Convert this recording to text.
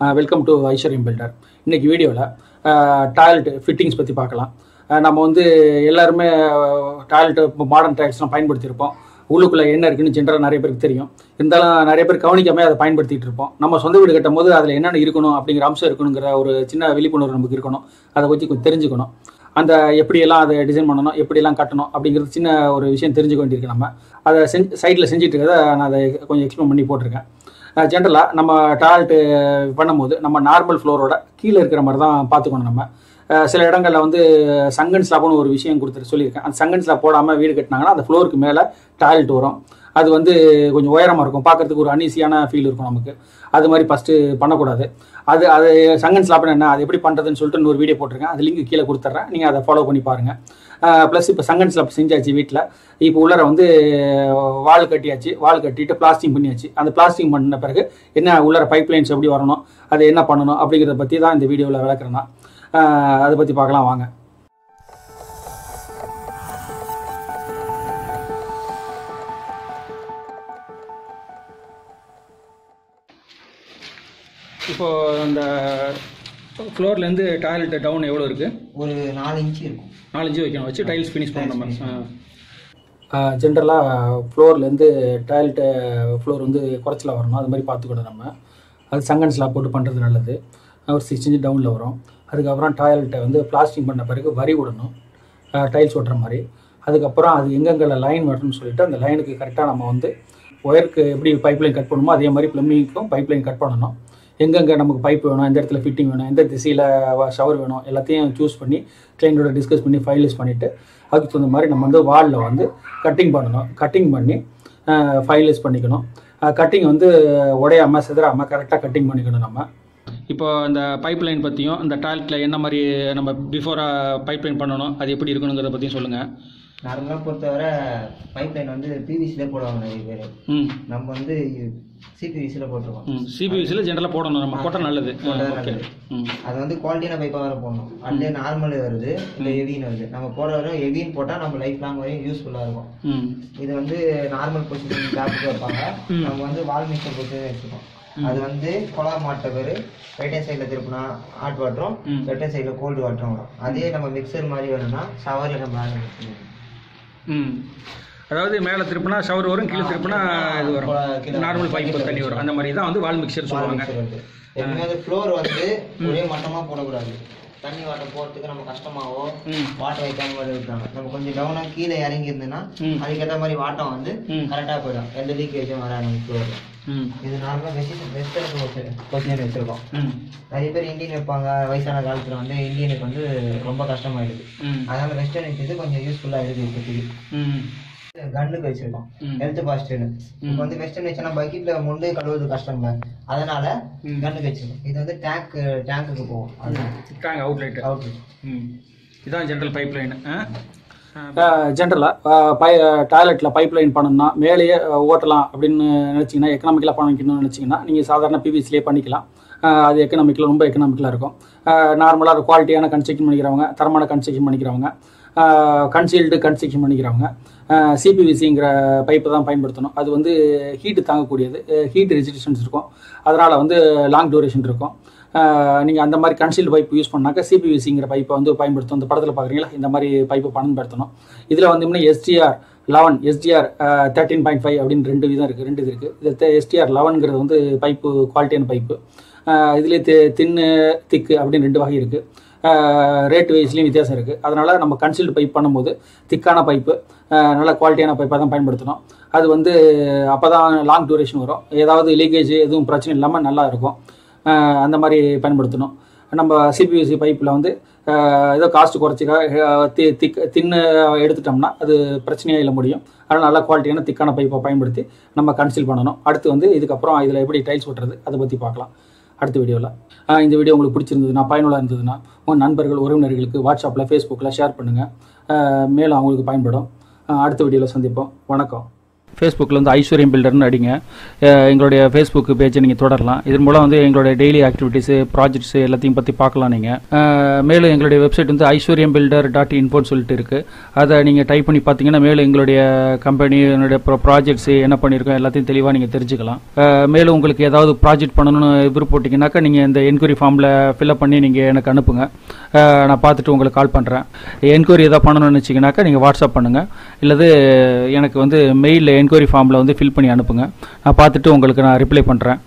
Welcome to ஐஸ்வர்யம் filter இன்னைக்கு வீடியோவில் டாய்லெட் ஃபிட்டிங்ஸ் பற்றி பார்க்கலாம். நம்ம வந்து எல்லாருமே டாய்லெட் மாடர்ன் டாய்லெட்ஸ்லாம் பயன்படுத்தியிருப்போம். உள்ளுக்குள்ளே என்ன இருக்குன்னு ஜென்ரலாக நிறைய பேருக்கு தெரியும். இருந்தாலும் நிறைய பேர் கவனிக்காமல் அதை பயன்படுத்திட்டு இருப்போம். நம்ம சொந்த வீடு கட்டும் போது அதில் என்னென்ன இருக்கணும் அப்படிங்கிற அம்சம் இருக்கணுங்கிற ஒரு சின்ன விழிப்புணர்வு நமக்கு இருக்கணும். அதை பற்றி கொஞ்சம் தெரிஞ்சுக்கணும். அந்த எப்படியெல்லாம் அதை டிசைன் பண்ணணும் எப்படியெல்லாம் கட்டணும் அப்படிங்கிறது சின்ன ஒரு விஷயம் தெரிஞ்சுக்க வேண்டியிருக்கு நம்ம. அதை செஞ்சு சைட்டில் செஞ்சுட்டு இருக்கிறத நான் அதை கொஞ்சம் எக்ஸ்பிளைன் பண்ணி போட்டிருக்கேன். ஜென்ரலாக நம்ம டாய்லெட்டு பண்ணும்போது நம்ம நார்மல் ஃப்ளோரோட கீழே இருக்கிற மாதிரி தான் பார்த்துக்கணும் நம்ம. சில இடங்களில் வந்து சங்கன் ஸ்லாப்னு ஒரு விஷயம் கொடுத்துட்டு சொல்லியிருக்கேன். அந்த சங்கன் ஸ்லாப் போடாமல் வீடு கட்டினாங்கன்னா அந்த ஃப்ளோருக்கு மேலே டாய்லெட் வரும். அது வந்து கொஞ்சம் உயரமாக இருக்கும். பார்க்கறதுக்கு ஒரு அனீசியான ஃபீல் இருக்கும் நமக்கு. அது மாதிரி ஃபஸ்ட்டு பண்ணக்கூடாது. அது அது சங்கன் ஸ்லாப்னு என்ன அது எப்படி பண்ணுறதுன்னு சொல்லிட்டு இன்னொரு வீடியோ போட்டிருக்கேன். அது லிங்க் கீழே கொடுத்துட்றேன். நீங்கள் அதை ஃபாலோ பண்ணி பாருங்கள் ப்ளஸ் இப்போ சங்கன் செஞ்சாச்சு வீட்டில் இப்போ உள்ளர வந்து வால் கட்டியாச்சு. வால் கட்டிட்டு பிளாஸ்டிங் பண்ணியாச்சு. அந்த பிளாஸ்டிங் பண்ண பிறகு என்ன உள்ளர பைப் லைன்ஸ் எப்படி வரணும்? அது என்ன பண்ணணும்? அப்படிங்கிறத பற்றி தான் இந்த வீடியோவில் விளக்குறேன்னா அதை பற்றி பார்க்கலாம் வாங்க. இப்போது அந்த ஃப்ளோர்லேருந்து டாய்லெட் டவுன் எவ்வளோ இருக்குது ஒரு நாலு இன்ச்சு இருக்கும். நாலஞ்சு வைக்கணும். வச்சு டைல்ஸ் ஃபினிஷ் பண்ணணும். நம்ம ஜென்ரலாக ஃப்ளோர்லேருந்து டாய்லெட்டு ஃப்ளோர் வந்து குறைச்சல வரணும். அது மாதிரி பார்த்துக்கணும் நம்ம. அது சங்கன் ஸ்லாப் போட்டு பண்ணுறது நல்லது. ஒரு சிக்ஸ் இன்ச்சு டவுனில் வரும். அதுக்கப்புறம் டாய்லெட்டை வந்து பிளாஸ்டிங் பண்ண பிறகு வரி விடணும். டைல்ஸ் ஓட்டுற மாதிரி. அதுக்கப்புறம் அது எங்கெங்கே லைன் வரணும்னு சொல்லிட்டு அந்த லைனுக்கு கரெக்டாக நம்ம வந்து ஒயருக்கு எப்படி பைப் லைன் கட் பண்ணுமோ அதே மாதிரி ப்ளம்பிங்க்கும் பைப் லைன் கட் பண்ணணும். எங்கெங்கே நமக்கு பைப் வேணும் எந்த இடத்துல ஃபிட்டிங் வேணும் எந்த திசையில் ஷவர் வேணும் எல்லாத்தையும் சூஸ் பண்ணி கிளைண்டோட டிஸ்கஸ் பண்ணி ஃபைனலைஸ் பண்ணிவிட்டு அதுக்கு தகுந்த மாதிரி நம்ம வந்து வாலில் வந்து கட்டிங் பண்ணணும். கட்டிங் பண்ணி ஃபைனலைஸ் பண்ணிக்கணும். கட்டிங் வந்து உடையாமல் சிதறாமல் கரெக்டாக கட்டிங் பண்ணிக்கணும் நம்ம. இப்போ இந்த பைப் லைன் பற்றியும் இந்த டாய்லெட்டில் என்ன மாதிரி நம்ம பிஃபோராக பைப் லைன் பண்ணணும் அது எப்படி இருக்கணுங்கிறத பற்றியும் சொல்லுங்கள் நார்மலாக பொறுத்தவரை பைப் லைன் வந்து பிவிசியில் போடுவாங்க நிறைய பேர். நம்ம வந்து சிபிவிசியில் போட்டிருக்கோம். சிபிவிசியில் ஜென்ரலாக போடணும். நம்ம போட்டால் நல்லது. அது வந்து குவாலிட்டியான பைப்பாக வேறு போடணும். அதுலேயே நார்மல் வருது இல்லை ஹெவின்னு வருது. நம்ம போட வர ஹெவின்னு போட்டால் நம்ம லைஃப் லாங் வரையும் யூஸ்ஃபுல்லாக இருக்கும். இது வந்து நார்மல் பொசிஷன் ஜாப்புக்கு வைப்பாங்க. நம்ம வந்து வால் மிக்சர் பொசிஷன் வச்சுருக்கோம் அது வந்து கொலா மாட்ட பேர். ரைட் ஹேண்ட் சைடில் திருப்பினா ஹாட் வாட்டரும். லெஃப்ட் ஹேண்ட் சைடில் கோல்டு வாட்டரும் வரும். அதே நம்ம மிக்சர் மாதிரி வேணும்னா ஷவரில் நம்ம. ம். அதாவது மேலே திருப்பினா ஷவர் வரும் கீழே திருப்பினா இது வரும். நார்மல் பைப் தண்ணி வரும். அந்த மாதிரி தான் வந்து வால் மிக்சர் சொல்லுவாங்க. எப்பவுமே ஃப்ளோர் வந்து ஒரே மட்டமாக போடக்கூடாது. தண்ணி வாட்டர் போகிறதுக்கு நம்ம கஷ்டமாவோ வாட்டர் வைக்காம விட்டுறாங்க. நம்ம கொஞ்சம் டவுனாக கீழே இறங்கி இருந்ததுன்னா ம். அதுக்கேற்ற மாதிரி வாட்டம் வந்து. கரெக்டாக போயிடும். எந்த லீக்கேஜும் வராது ஃப்ளோரில் ம் இது நார்மலாக வெஸ்டர்ன் வெஸ்டர்ன் கொஸ்டின் வச்சுருக்கோம். ம். நிறைய பேர் இந்தியன் வைப்பாங்க வயசான காலத்தில் வந்து இந்தியனுக்கு வந்து ரொம்ப கஷ்டமாயிடுது. அதனால வெஸ்டர்ன் வச்சது கொஞ்சம் யூஸ்ஃபுல்லாக இருக்குது இப்போதைக்கு கண்ணுக்கு வச்சிருக்கோம். ஹெல்த் பாசிட்டிவ்னு இப்போ வந்து வெஸ்டர்ன் வச்சா பக்கெட்ல முண்டு கழுவுறது கஷ்டம் இல்லை. அதனால. கண்ணுக்கு வச்சிருக்கோம். இது வந்து டேங்க் டேங்க்குக்கு போகும் டேங்க் அவுட்லைட் அவுட் ம். இதான் ஜென்ரல் பைப் லைன் ஜென்ரலாக பை டாய்லெட்டில் பைப் லைன் பண்ணணும்னா மேலேயே ஓட்டலாம் அப்படின்னு நினச்சிங்கன்னா எக்கனாமிக்கலாக பண்ணிக்கணும்னு நினச்சிங்கன்னா நீங்கள் சாதாரண பிவிசிலே பண்ணிக்கலாம். அது எக்கனாமிக்கில் ரொம்ப எக்கனாமிக்கலாக இருக்கும். நார்மலாக குவாலிட்டியான கன்ஸ்ட்ரக்ஷன் பண்ணிக்கிறவங்க தரமான கன்ஸ்ட்ரக்ஷன் பண்ணிக்கிறவங்க கன்சீல்டு கன்ஸ்ட்ரக்ஷன் பண்ணிக்கிறவங்க சிபிவிசிங்கிற பைப்பை தான் பயன்படுத்தணும். அது வந்து ஹீட்டு தாங்கக்கூடியது. ஹீட் ரெசிஸ்டன்ஸ் இருக்கும். அதனால் வந்து லாங் டியூரேஷன் இருக்கும். நீங்கள் அந்த மாதிரி கன்சீல்டு பைப் யூஸ் பண்ணாக்க சிபிவிசிங்கிற பைப்பை வந்து பயன்படுத்தும் அந்த படத்தில் பார்க்குறீங்களா இந்த மாதிரி பைப்பை பயன்படுத்தணும். இதில் வந்து SDR eleven SDR thirteen point five அப்படின்னு ரெண்டு விதம் இருக்குது ரெண்டு இது இருக்குது இது எஸ்டிஆர் லெவனுங்கிறது வந்து பைப்பு குவாலிட்டியான பைப்பு இதுலேயே தி தின்னு திக்கு அப்படின்னு ரெண்டு வகை இருக்குது ரேட் வைஸ்லேயும் வித்தியாசம் இருக்குது அதனால் நம்ம கன்சீல்டு பைப் பண்ணும்போது திக்கான பைப்பு நல்ல குவாலிட்டியான பைப்பாக தான் பயன்படுத்தணும். அது வந்து அப்போ தான் லாங் டியூரேஷன் வரும். ஏதாவது லீக்கேஜ் எதுவும் பிரச்சனை இல்லாமல் நல்லா இருக்கும். அந்த மாதிரி பயன்படுத்தணும். நம்ம சிபிஎஸ்சி பைப்பில் வந்து ஏதோ காஸ்ட் குறைச்சிக்க தி திக் தின்னு எடுத்துட்டோம்னா அது பிரச்சனையாக இல்லை முடியும். அதனால் நல்ல குவாலிட்டியான திக்கான பைப்பை பயன்படுத்தி நம்ம கன்சில் பண்ணணும். அடுத்து வந்து இதுக்கப்புறம் இதில் எப்படி டைல்ஸ் ஒட்டுறது அதை பற்றி பார்க்கலாம். அடுத்த வீடியோவில் இந்த வீடியோ உங்களுக்கு பிடிச்சிருந்ததுன்னா பயனுள்ளாக இருந்ததுன்னா உங்கள் நண்பர்கள் உறவினர்களுக்கு வாட்ஸ்அப்பில் ஃபேஸ்புக்கில் ஷேர் பண்ணுங்கள் மேலும் அவங்களுக்கு பயன்படும். அடுத்த வீடியோவில் சந்திப்போம். வணக்கம். ஃபேஸ்புக்கில் வந்து ஐஸ்வர்யம் பில்டர்னு அடிங்க. எங்களுடைய ஃபேஸ்புக் பேஜை நீங்கள் தொடரலாம். இதன் மூலம் வந்து எங்களுடைய டெய்லி ஆக்டிவிட்டீஸு ப்ராஜெக்ட்ஸு எல்லாத்தையும் பற்றி பார்க்கலாம் நீங்கள் மேலும் எங்களுடைய வெப்சைட் வந்து ஐஸ்வர்யம் பில்டர் டாட் இன்போன்னு சொல்லிட்டு இருக்குது அதை நீங்கள் டைப் பண்ணி பார்த்தீங்கன்னா மேலும் எங்களுடைய கம்பெனி என்னுடைய ப்ரோ ப்ராஜெக்ட்ஸு என்ன பண்ணியிருக்கோம் எல்லாத்தையும் தெளிவாக நீங்கள் தெரிஞ்சுக்கலாம். மேலும் உங்களுக்கு ஏதாவது ப்ராஜெக்ட் பண்ணணும்னு விருப்பப்பட்டீங்கன்னாக்கா நீங்கள் இந்த என்கொயரி ஃபார்மில் ஃபில்அப் பண்ணி நீங்கள் எனக்கு அனுப்புங்க. நான் பார்த்துட்டு உங்களுக்கு கால் பண்ணுறேன் என்கொயரி எதாவது பண்ணணும்னு நினச்சிங்கனாக்கா நீங்கள் வாட்ஸ்அப் பண்ணுங்கள் இல்லது எனக்கு வந்து மெயிலில் என்கொயரி ஃபார்மில் வந்து ஃபில் பண்ணி அனுப்புங்க. நான் பார்த்துட்டு உங்களுக்கு நான் ரிப்ளை பண்ணுறேன்